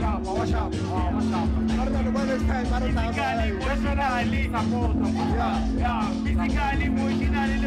up, wash Physically, emotionally, Yeah. yeah, physically, emotionally,